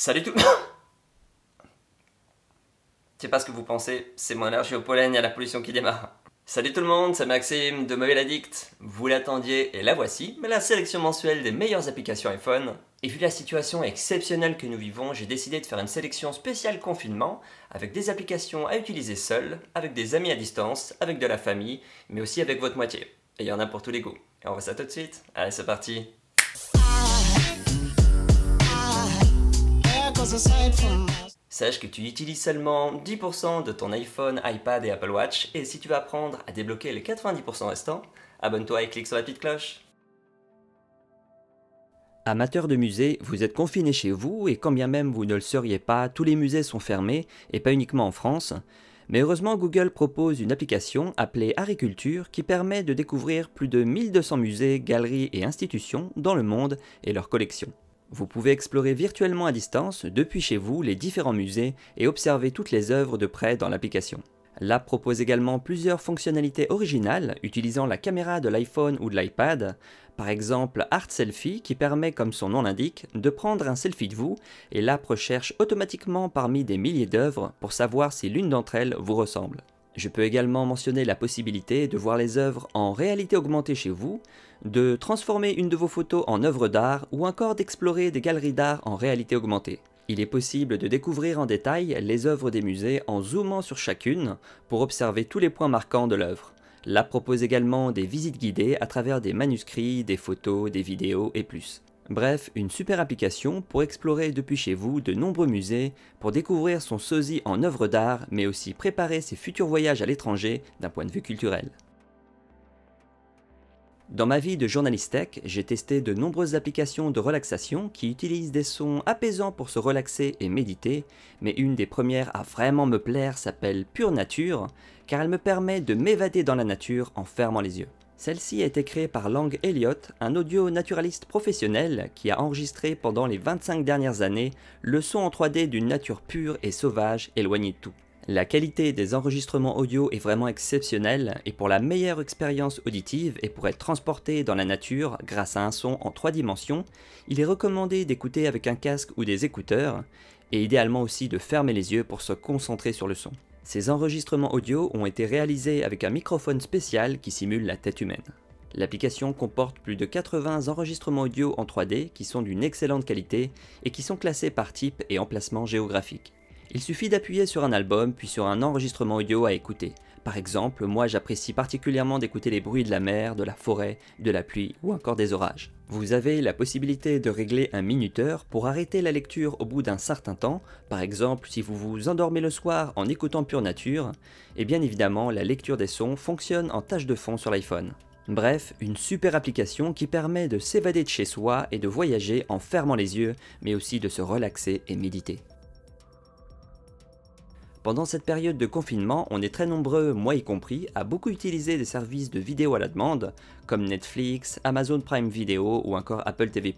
Salut tout le monde C'est pas ce que vous pensez, c'est mon allergie au pollen et à la pollution qui démarre. Salut tout le monde, c'est Maxime de Mobile Addict. Vous l'attendiez et la voici, mais la sélection mensuelle des meilleures applications iPhone. Et vu la situation exceptionnelle que nous vivons, j'ai décidé de faire une sélection spéciale confinement avec des applications à utiliser seul, avec des amis à distance, avec de la famille, mais aussi avec votre moitié. Et il y en a pour tous les goûts. Et on voit ça tout de suite. Allez, c'est parti. Sache que tu utilises seulement 10% de ton iPhone, iPad et Apple Watch, et si tu veux apprendre à débloquer les 90% restants, abonne-toi et clique sur la petite cloche. Amateur de musée, vous êtes confiné chez vous et quand bien même vous ne le seriez pas, tous les musées sont fermés et pas uniquement en France. Mais heureusement, Google propose une application appelée Agriculture qui permet de découvrir plus de 1200 musées, galeries et institutions dans le monde et leurs collections. Vous pouvez explorer virtuellement à distance, depuis chez vous, les différents musées et observer toutes les œuvres de près dans l'application. L'app propose également plusieurs fonctionnalités originales utilisant la caméra de l'iPhone ou de l'iPad, par exemple Art Selfie qui permet, comme son nom l'indique, de prendre un selfie de vous et l'app recherche automatiquement parmi des milliers d'œuvres pour savoir si l'une d'entre elles vous ressemble. Je peux également mentionner la possibilité de voir les œuvres en réalité augmentée chez vous, de transformer une de vos photos en œuvre d'art ou encore d'explorer des galeries d'art en réalité augmentée. Il est possible de découvrir en détail les œuvres des musées en zoomant sur chacune pour observer tous les points marquants de l'œuvre. L'app propose également des visites guidées à travers des manuscrits, des photos, des vidéos et plus. Bref, une super application pour explorer depuis chez vous de nombreux musées, pour découvrir son sosie en œuvres d'art, mais aussi préparer ses futurs voyages à l'étranger d'un point de vue culturel. Dans ma vie de journaliste tech, j'ai testé de nombreuses applications de relaxation qui utilisent des sons apaisants pour se relaxer et méditer, mais une des premières à vraiment me plaire s'appelle Pure Nature, car elle me permet de m'évader dans la nature en fermant les yeux. Celle-ci a été créée par Lang Elliott, un audio naturaliste professionnel qui a enregistré pendant les 25 dernières années le son en 3D d'une nature pure et sauvage éloignée de tout. La qualité des enregistrements audio est vraiment exceptionnelle et pour la meilleure expérience auditive et pour être transporté dans la nature grâce à un son en 3 dimensions, il est recommandé d'écouter avec un casque ou des écouteurs et idéalement aussi de fermer les yeux pour se concentrer sur le son. Ces enregistrements audio ont été réalisés avec un microphone spécial qui simule la tête humaine. L'application comporte plus de 80 enregistrements audio en 3D qui sont d'une excellente qualité et qui sont classés par type et emplacement géographique. Il suffit d'appuyer sur un album puis sur un enregistrement audio à écouter. Par exemple, moi j'apprécie particulièrement d'écouter les bruits de la mer, de la forêt, de la pluie ou encore des orages. Vous avez la possibilité de régler un minuteur pour arrêter la lecture au bout d'un certain temps, par exemple si vous vous endormez le soir en écoutant Pure Nature, et bien évidemment la lecture des sons fonctionne en tâche de fond sur l'iPhone. Bref, une super application qui permet de s'évader de chez soi et de voyager en fermant les yeux, mais aussi de se relaxer et méditer. Pendant cette période de confinement, on est très nombreux, moi y compris, à beaucoup utiliser des services de vidéo à la demande, comme Netflix, Amazon Prime Video ou encore Apple TV+.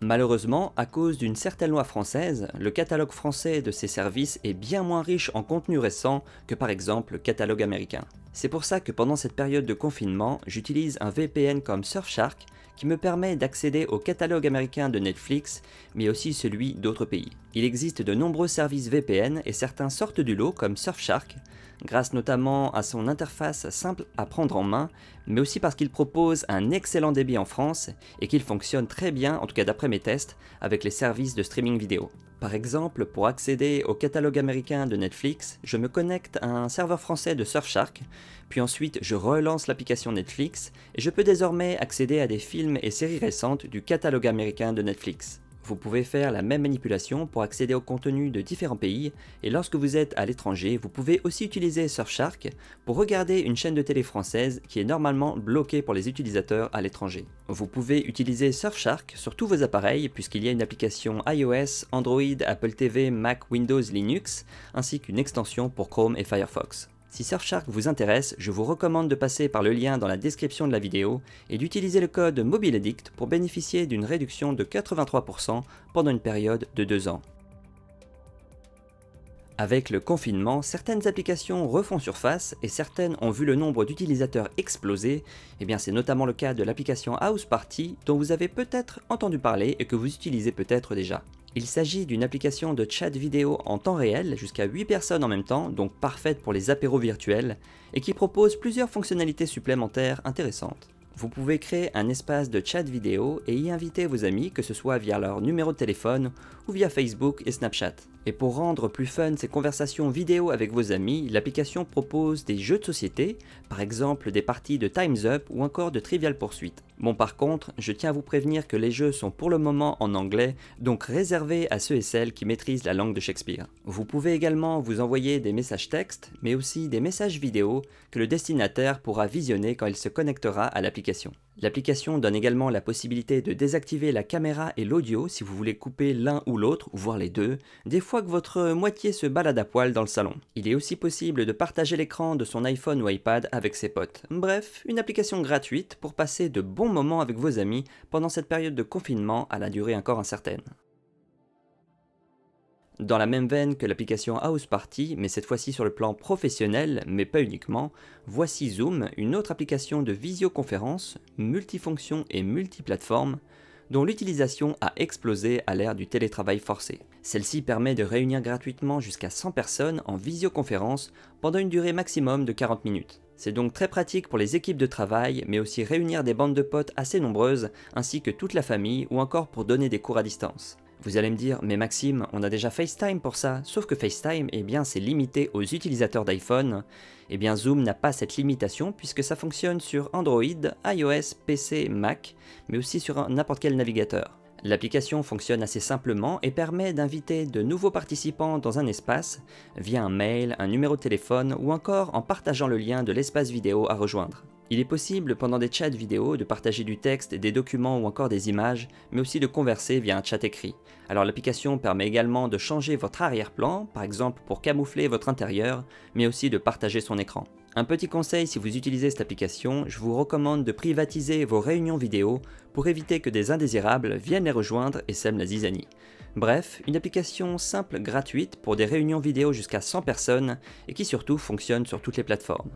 Malheureusement, à cause d'une certaine loi française, le catalogue français de ces services est bien moins riche en contenu récent que par exemple le catalogue américain. C'est pour ça que pendant cette période de confinement, j'utilise un VPN comme Surfshark qui me permet d'accéder au catalogue américain de Netflix, mais aussi celui d'autres pays. Il existe de nombreux services VPN et certains sortent du lot comme Surfshark, grâce notamment à son interface simple à prendre en main, mais aussi parce qu'il propose un excellent débit en France et qu'il fonctionne très bien, en tout cas d'après mes tests, avec les services de streaming vidéo. Par exemple, pour accéder au catalogue américain de Netflix, je me connecte à un serveur français de Surfshark, puis ensuite je relance l'application Netflix et je peux désormais accéder à des films et séries récentes du catalogue américain de Netflix. Vous pouvez faire la même manipulation pour accéder au contenu de différents pays, et lorsque vous êtes à l'étranger, vous pouvez aussi utiliser Surfshark pour regarder une chaîne de télé française qui est normalement bloquée pour les utilisateurs à l'étranger. Vous pouvez utiliser Surfshark sur tous vos appareils puisqu'il y a une application iOS, Android, Apple TV, Mac, Windows, Linux, ainsi qu'une extension pour Chrome et Firefox. Si Surfshark vous intéresse, je vous recommande de passer par le lien dans la description de la vidéo et d'utiliser le code MobileAddict pour bénéficier d'une réduction de 83% pendant une période de 2 ans. Avec le confinement, certaines applications refont surface et certaines ont vu le nombre d'utilisateurs exploser. Et eh bien c'est notamment le cas de l'application House Party dont vous avez peut-être entendu parler et que vous utilisez peut-être déjà. Il s'agit d'une application de chat vidéo en temps réel, jusqu'à 8 personnes en même temps, donc parfaite pour les apéros virtuels, et qui propose plusieurs fonctionnalités supplémentaires intéressantes. Vous pouvez créer un espace de chat vidéo et y inviter vos amis, que ce soit via leur numéro de téléphone ou via Facebook et Snapchat. Et pour rendre plus fun ces conversations vidéo avec vos amis, l'application propose des jeux de société, par exemple des parties de Time's Up ou encore de Trivial Pursuit. Bon par contre, je tiens à vous prévenir que les jeux sont pour le moment en anglais, donc réservés à ceux et celles qui maîtrisent la langue de Shakespeare. Vous pouvez également vous envoyer des messages textes, mais aussi des messages vidéo que le destinataire pourra visionner quand il se connectera à l'application. L'application donne également la possibilité de désactiver la caméra et l'audio si vous voulez couper l'un ou l'autre, voire les deux, des fois que votre moitié se balade à poil dans le salon. Il est aussi possible de partager l'écran de son iPhone ou iPad avec ses potes. Bref, une application gratuite pour passer de bons moments avec vos amis pendant cette période de confinement à la durée encore incertaine. Dans la même veine que l'application House Party, mais cette fois-ci sur le plan professionnel, mais pas uniquement, voici Zoom, une autre application de visioconférence, multifonction et multiplateforme, dont l'utilisation a explosé à l'ère du télétravail forcé. Celle-ci permet de réunir gratuitement jusqu'à 100 personnes en visioconférence pendant une durée maximum de 40 minutes. C'est donc très pratique pour les équipes de travail, mais aussi réunir des bandes de potes assez nombreuses, ainsi que toute la famille, ou encore pour donner des cours à distance. Vous allez me dire, mais Maxime, on a déjà FaceTime pour ça, sauf que FaceTime, eh bien, c'est limité aux utilisateurs d'iPhone. Eh bien, Zoom n'a pas cette limitation puisque ça fonctionne sur Android, iOS, PC, Mac, mais aussi sur n'importe quel navigateur. L'application fonctionne assez simplement et permet d'inviter de nouveaux participants dans un espace via un mail, un numéro de téléphone ou encore en partageant le lien de l'espace vidéo à rejoindre. Il est possible pendant des chats vidéo de partager du texte, des documents ou encore des images, mais aussi de converser via un chat écrit. Alors l'application permet également de changer votre arrière-plan, par exemple pour camoufler votre intérieur, mais aussi de partager son écran. Un petit conseil si vous utilisez cette application, je vous recommande de privatiser vos réunions vidéo pour éviter que des indésirables viennent les rejoindre et sèment la zizanie. Bref, une application simple, gratuite pour des réunions vidéo jusqu'à 100 personnes et qui surtout fonctionne sur toutes les plateformes.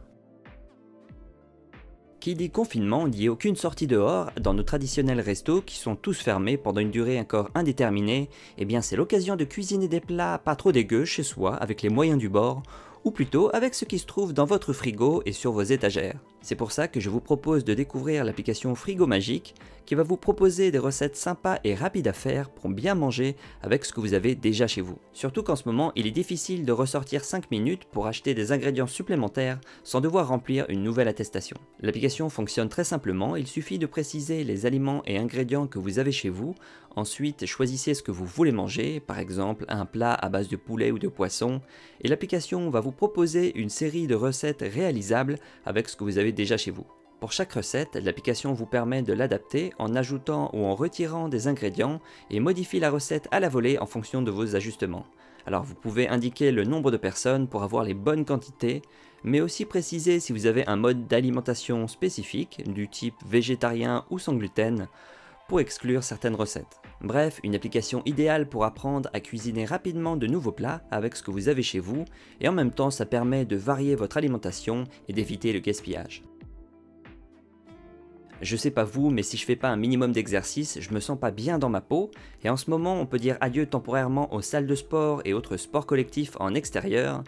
Qui dit confinement dit aucune sortie dehors dans nos traditionnels restos qui sont tous fermés pendant une durée encore indéterminée, et eh bien c'est l'occasion de cuisiner des plats pas trop dégueux chez soi avec les moyens du bord, ou plutôt avec ce qui se trouve dans votre frigo et sur vos étagères. C'est pour ça que je vous propose de découvrir l'application Frigo Magique qui va vous proposer des recettes sympas et rapides à faire pour bien manger avec ce que vous avez déjà chez vous. Surtout qu'en ce moment, il est difficile de ressortir 5 minutes pour acheter des ingrédients supplémentaires sans devoir remplir une nouvelle attestation. L'application fonctionne très simplement, il suffit de préciser les aliments et ingrédients que vous avez chez vous, ensuite choisissez ce que vous voulez manger, par exemple un plat à base de poulet ou de poisson, et l'application va vous proposer une série de recettes réalisables avec ce que vous avez déjà chez vous. Pour chaque recette, l'application vous permet de l'adapter en ajoutant ou en retirant des ingrédients et modifie la recette à la volée en fonction de vos ajustements. Alors vous pouvez indiquer le nombre de personnes pour avoir les bonnes quantités, mais aussi préciser si vous avez un mode d'alimentation spécifique, du type végétarien ou sans gluten, pour exclure certaines recettes. Bref, une application idéale pour apprendre à cuisiner rapidement de nouveaux plats avec ce que vous avez chez vous, et en même temps ça permet de varier votre alimentation et d'éviter le gaspillage. Je sais pas vous, mais si je fais pas un minimum d'exercice, je me sens pas bien dans ma peau, et en ce moment on peut dire adieu temporairement aux salles de sport et autres sports collectifs en extérieur.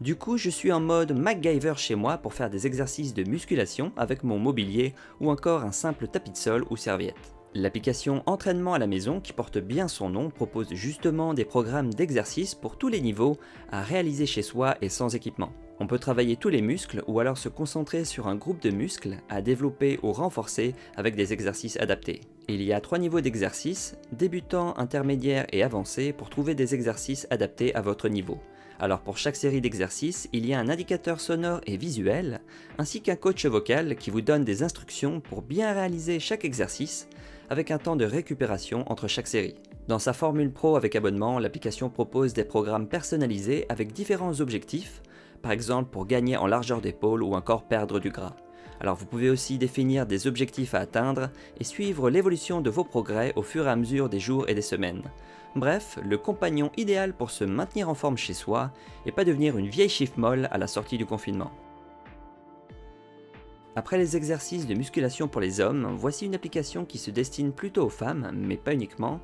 Du coup, je suis en mode MacGyver chez moi pour faire des exercices de musculation avec mon mobilier ou encore un simple tapis de sol ou serviette. L'application Entraînement à la maison, qui porte bien son nom, propose justement des programmes d'exercice pour tous les niveaux à réaliser chez soi et sans équipement. On peut travailler tous les muscles ou alors se concentrer sur un groupe de muscles à développer ou renforcer avec des exercices adaptés. Il y a trois niveaux d'exercice, débutant, intermédiaire et avancé pour trouver des exercices adaptés à votre niveau. Alors pour chaque série d'exercices, il y a un indicateur sonore et visuel, ainsi qu'un coach vocal qui vous donne des instructions pour bien réaliser chaque exercice, avec un temps de récupération entre chaque série. Dans sa formule pro avec abonnement, l'application propose des programmes personnalisés avec différents objectifs, par exemple pour gagner en largeur d'épaule ou encore perdre du gras. Alors vous pouvez aussi définir des objectifs à atteindre et suivre l'évolution de vos progrès au fur et à mesure des jours et des semaines. Bref, le compagnon idéal pour se maintenir en forme chez soi et pas devenir une vieille chiffre molle à la sortie du confinement. Après les exercices de musculation pour les hommes, voici une application qui se destine plutôt aux femmes, mais pas uniquement,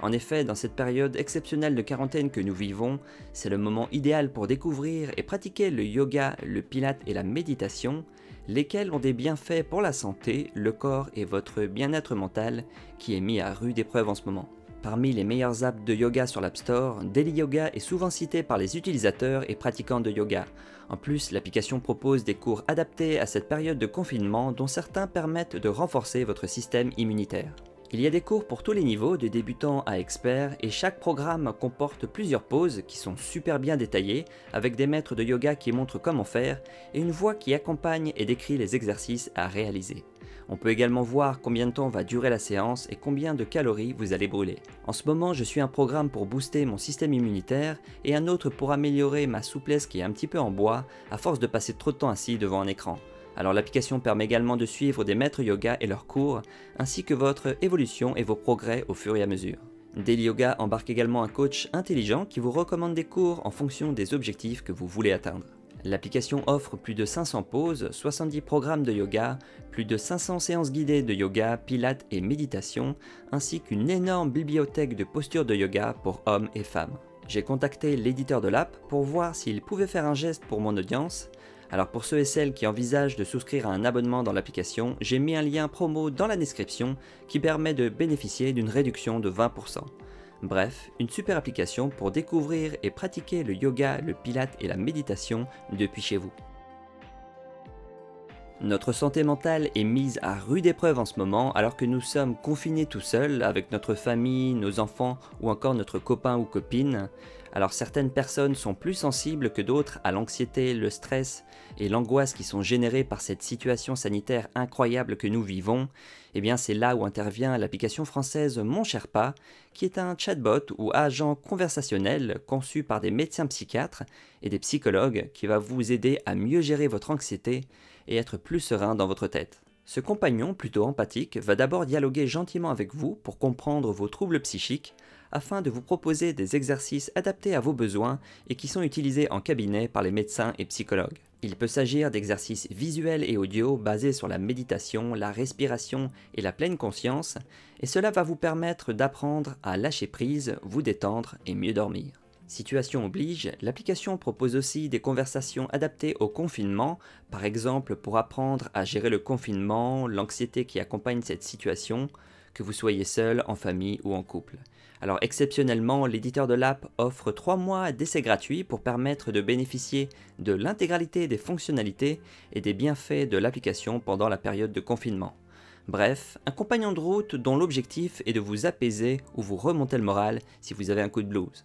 En effet, dans cette période exceptionnelle de quarantaine que nous vivons, c'est le moment idéal pour découvrir et pratiquer le yoga, le pilate et la méditation, lesquels ont des bienfaits pour la santé, le corps et votre bien-être mental qui est mis à rude épreuve en ce moment. Parmi les meilleures apps de yoga sur l'App Store, Daily Yoga est souvent cité par les utilisateurs et pratiquants de yoga. En plus, l'application propose des cours adaptés à cette période de confinement dont certains permettent de renforcer votre système immunitaire. Il y a des cours pour tous les niveaux, de débutants à experts, et chaque programme comporte plusieurs poses qui sont super bien détaillées, avec des maîtres de yoga qui montrent comment faire, et une voix qui accompagne et décrit les exercices à réaliser. On peut également voir combien de temps va durer la séance et combien de calories vous allez brûler. En ce moment, je suis un programme pour booster mon système immunitaire et un autre pour améliorer ma souplesse qui est un petit peu en bois à force de passer trop de temps assis devant un écran. Alors l'application permet également de suivre des maîtres yoga et leurs cours, ainsi que votre évolution et vos progrès au fur et à mesure. Daily Yoga embarque également un coach intelligent qui vous recommande des cours en fonction des objectifs que vous voulez atteindre. L'application offre plus de 500 pauses, 70 programmes de yoga, plus de 500 séances guidées de yoga, pilates et méditation, ainsi qu'une énorme bibliothèque de postures de yoga pour hommes et femmes. J'ai contacté l'éditeur de l'app pour voir s'il pouvait faire un geste pour mon audience alors pour ceux et celles qui envisagent de souscrire à un abonnement dans l'application, j'ai mis un lien promo dans la description qui permet de bénéficier d'une réduction de 20%. Bref, une super application pour découvrir et pratiquer le yoga, le pilate et la méditation depuis chez vous. Notre santé mentale est mise à rude épreuve en ce moment alors que nous sommes confinés tout seuls avec notre famille, nos enfants ou encore notre copain ou copine. Alors certaines personnes sont plus sensibles que d'autres à l'anxiété, le stress et l'angoisse qui sont générés par cette situation sanitaire incroyable que nous vivons. Et eh bien c'est là où intervient l'application française Mon Sherpa, qui est un chatbot ou agent conversationnel conçu par des médecins psychiatres et des psychologues qui va vous aider à mieux gérer votre anxiété et être plus serein dans votre tête. Ce compagnon plutôt empathique va d'abord dialoguer gentiment avec vous pour comprendre vos troubles psychiques afin de vous proposer des exercices adaptés à vos besoins et qui sont utilisés en cabinet par les médecins et psychologues. Il peut s'agir d'exercices visuels et audio basés sur la méditation, la respiration et la pleine conscience, et cela va vous permettre d'apprendre à lâcher prise, vous détendre et mieux dormir. Situation oblige, l'application propose aussi des conversations adaptées au confinement, par exemple pour apprendre à gérer le confinement, l'anxiété qui accompagne cette situation, que vous soyez seul, en famille ou en couple. Alors exceptionnellement, l'éditeur de l'app offre 3 mois d'essai gratuit pour permettre de bénéficier de l'intégralité des fonctionnalités et des bienfaits de l'application pendant la période de confinement. Bref, un compagnon de route dont l'objectif est de vous apaiser ou vous remonter le moral si vous avez un coup de blues.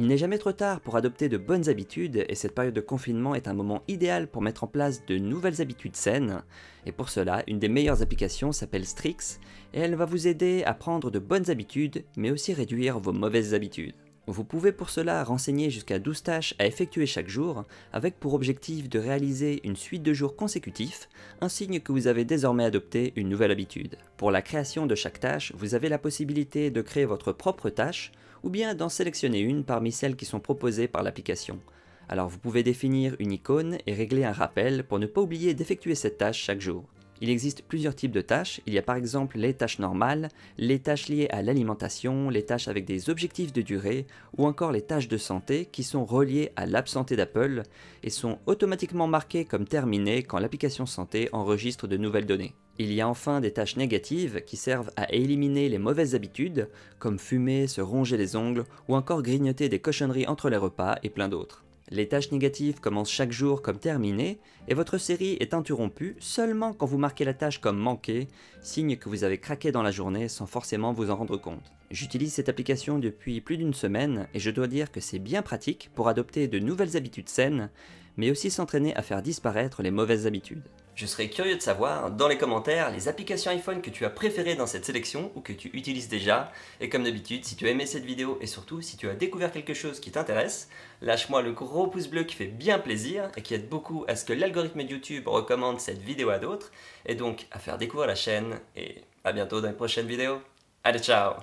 Il n'est jamais trop tard pour adopter de bonnes habitudes et cette période de confinement est un moment idéal pour mettre en place de nouvelles habitudes saines. Et pour cela, une des meilleures applications s'appelle Strix et elle va vous aider à prendre de bonnes habitudes mais aussi réduire vos mauvaises habitudes. Vous pouvez pour cela renseigner jusqu'à 12 tâches à effectuer chaque jour, avec pour objectif de réaliser une suite de jours consécutifs, un signe que vous avez désormais adopté une nouvelle habitude. Pour la création de chaque tâche, vous avez la possibilité de créer votre propre tâche, ou bien d'en sélectionner une parmi celles qui sont proposées par l'application. Alors vous pouvez définir une icône et régler un rappel pour ne pas oublier d'effectuer cette tâche chaque jour. Il existe plusieurs types de tâches. Il y a par exemple les tâches normales, les tâches liées à l'alimentation, les tâches avec des objectifs de durée, ou encore les tâches de santé qui sont reliées à l'app santé d'Apple et sont automatiquement marquées comme terminées quand l'application santé enregistre de nouvelles données. Il y a enfin des tâches négatives qui servent à éliminer les mauvaises habitudes, comme fumer, se ronger les ongles, ou encore grignoter des cochonneries entre les repas et plein d'autres. Les tâches négatives commencent chaque jour comme terminées et votre série est interrompue seulement quand vous marquez la tâche comme manquée, signe que vous avez craqué dans la journée sans forcément vous en rendre compte. J'utilise cette application depuis plus d'une semaine et je dois dire que c'est bien pratique pour adopter de nouvelles habitudes saines, mais aussi s'entraîner à faire disparaître les mauvaises habitudes. Je serais curieux de savoir dans les commentaires les applications iPhone que tu as préférées dans cette sélection ou que tu utilises déjà. Et comme d'habitude, si tu as aimé cette vidéo et surtout si tu as découvert quelque chose qui t'intéresse, lâche-moi le gros pouce bleu qui fait bien plaisir et qui aide beaucoup à ce que l'algorithme de YouTube recommande cette vidéo à d'autres et donc à faire découvrir la chaîne et à bientôt dans une prochaine vidéo. Allez, ciao